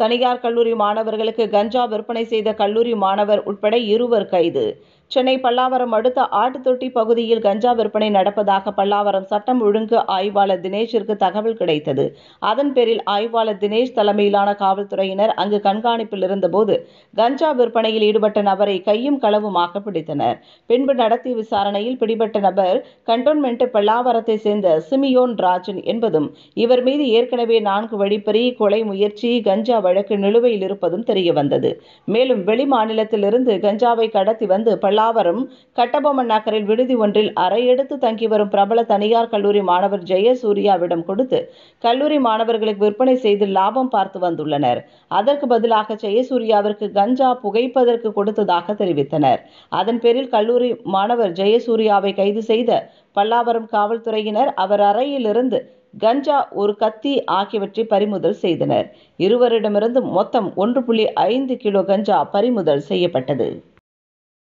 தனியார் கல்லூரி மாணவர்களுக்கு கஞ்சா விற்பனை செய்த கல்லூரி மாணவர் உட்பட இருவர் கைது. சென்னை பல்லாவரம் அடுத்த ஆட்டுத்தொட்டி பகுதியில் கஞ்சா விற்பனை நடப்பதாக பல்லாவரம் சட்டம் ஒழுங்கு ஆய்வாளர் தினேஷிற்கு தகவல் கிடைத்தது. அதன் பேரில் ஆய்வாளர் தினேஷ் தலைமையிலான காவல்துறையினர் அங்கு கண்காணிப்பில் இருந்தபோது கஞ்சா விற்பனையில் ஈடுபட்ட நபரை கையும் களவுமாக பிடித்தனர். பின்பு நடத்திய விசாரணையில் பிடிபட்ட நபர் கண்டோன்மெண்ட் பல்லாவரத்தை சேர்ந்த சிமியோன் ராஜன் என்பதும் இவர் மீது ஏற்கனவே நான்கு வழிப்பறி கொலை முயற்சி கஞ்சா வழக்கு நிலுவையில் இருப்பதும் தெரியவந்தது. மேலும் வெளி மாநிலத்திலிருந்து கஞ்சாவை கடத்தி வந்து பல்லாவரம் கட்டபொம்மன் நகரில் விடுதி ஒன்றில் அறையெடுத்து தங்கி வரும் பிரபல தனியார் கல்லூரி மாணவர் ஜெயசூர்யாவிடம் கொடுத்து கல்லூரி மாணவர்களுக்கு விற்பனை செய்து லாபம் பார்த்து வந்துள்ளனர். அதற்கு பதிலாக ஜெயசூர்யாவிற்கு கஞ்சா புகைப்பதற்கு கொடுத்ததாக தெரிவித்தனர். அதன் பேரில் கல்லூரி மாணவர் ஜெயசூர்யாவை கைது செய்த பல்லாவரம் காவல்துறையினர் அவர் அறையிலிருந்து கஞ்சா ஒரு கத்தி ஆகியவற்றை பறிமுதல் செய்தனர். இருவரிடமிருந்து மொத்தம் ஒன்று புள்ளி ஐந்து கிலோ கஞ்சா பறிமுதல் செய்யப்பட்டது.